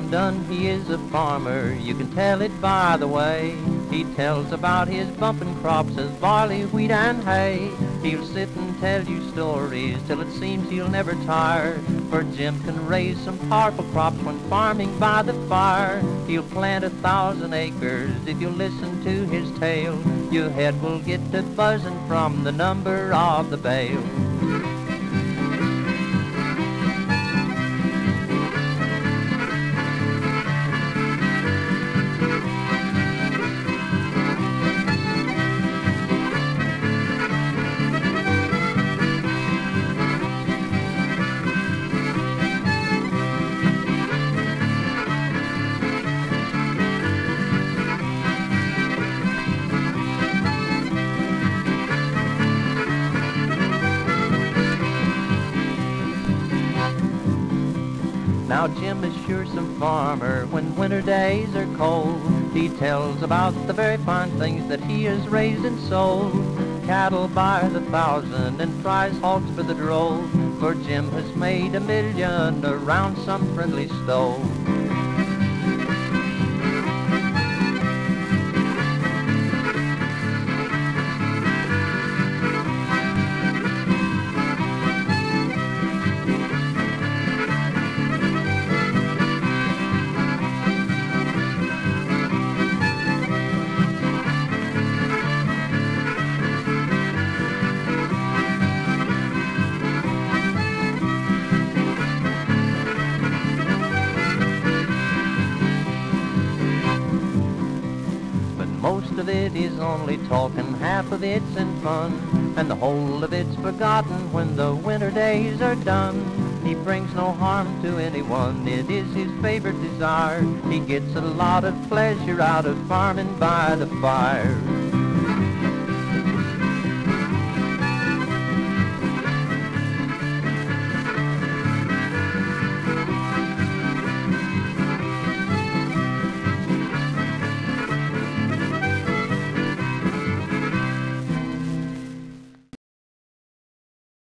done, he is a farmer. You can tell it by the way he tells about his bumping crops as barley, wheat, and hay. He'll sit and tell you stories till it seems he'll never tire. For Jim can raise some powerful crops when farming by the fire. He'll plant a thousand acres if you listen to his tale. Your head will get to buzzing from the number of the bale. Now Jim is sure some farmer when winter days are cold. He tells about the very fine things that he has raised and sold. Cattle by the thousand and prize hogs for the drove. For Jim has made a million around some friendly stove. Of it is only talking, half of it's in fun, and the whole of it's forgotten when the winter days are done. He brings no harm to anyone, it is his favorite desire. He gets a lot of pleasure out of farming by the fire.